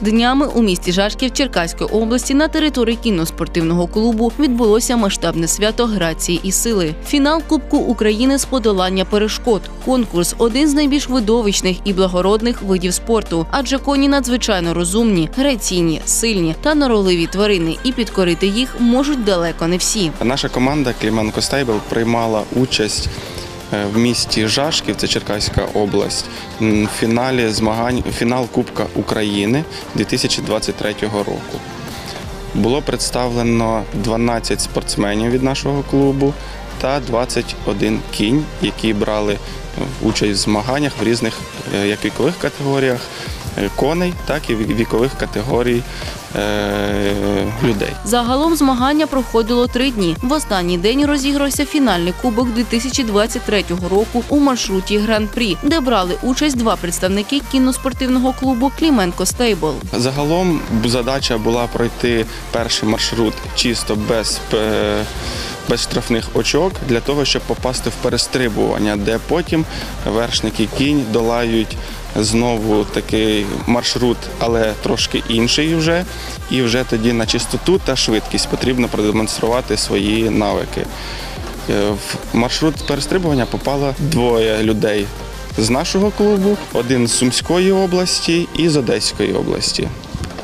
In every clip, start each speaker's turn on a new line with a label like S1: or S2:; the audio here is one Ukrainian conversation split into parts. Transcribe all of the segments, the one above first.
S1: Днями у місті Жашків Черкаської області на території кіноспортивного клубу відбулося масштабне свято грації і сили. Фінал Кубку України з подолання перешкод. Конкурс один з найбільш видовищних і благородних видів спорту, адже коні надзвичайно розумні, граційні, сильні та норовливі тварини, і підкорити їх можуть далеко не всі.
S2: Наша команда Кліманко Стейбл приймала участь в місті Жашків, це Черкаська область, фіналі змагань, фінал Кубка України 2023 року. Було представлено 12 спортсменів від нашого клубу та 21 кінь, які брали участь в змаганнях в різних е, як вікових категоріях е, коней, так і вікових категорій е, людей.
S1: Загалом змагання проходило три дні. В останній день розігрався фінальний кубок 2023 року у маршруті Гран-прі, де брали участь два представники кіноспортивного клубу Кліменко Стейбл.
S2: Загалом задача була пройти перший маршрут чисто без, е, без штрафних очок для того, щоб попасти в перестрибування, де потім вершники кінь долають знову такий маршрут, але трошки інший вже. І вже тоді на чистоту та швидкість потрібно продемонструвати свої навики. Е, В маршрут перестрибування попало двоє людей з нашого клубу, один з Сумської області і з Одеської області.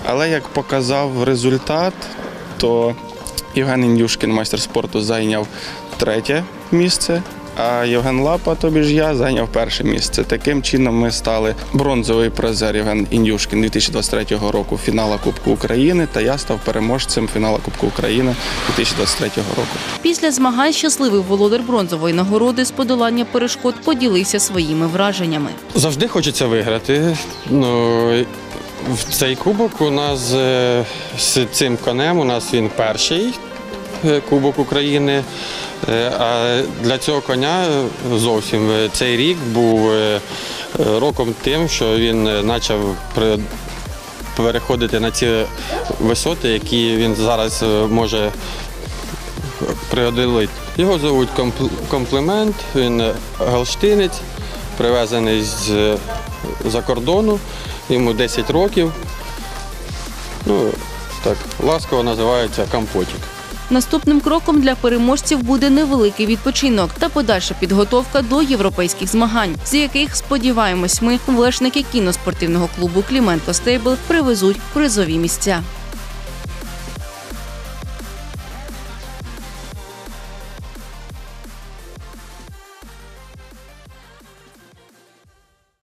S2: Але як показав результат, то Євген Індюшкін, майстер спорту, зайняв третє місце. А Євген Лапа, тобі ж я, зайняв перше місце. Таким чином ми стали бронзовий призер Євген Індюшкін 2023 року фінала Кубку України. Та я став переможцем фіналу Кубку України 2023 року.
S1: Після змагань щасливий володар бронзової нагороди з подолання перешкод поділився своїми враженнями.
S3: Завжди хочеться виграти. Ну, в цей кубок у нас е, з цим конем у нас він перший е, кубок України. Е, А для цього коня зовсім цей рік був роком тим, що він почав переходити на ці висоти, які він зараз може преодолити. Його звуть Компл- комплімент, він галштинець, привезений з-за кордону, йому 10 років. Ну, так, ласково називається компотик.
S1: Наступним кроком для переможців буде невеликий відпочинок та подальша підготовка до європейських змагань, з яких сподіваємось, ми вершники кіноспортивного клубу Кліменко Стейбл привезуть призові місця.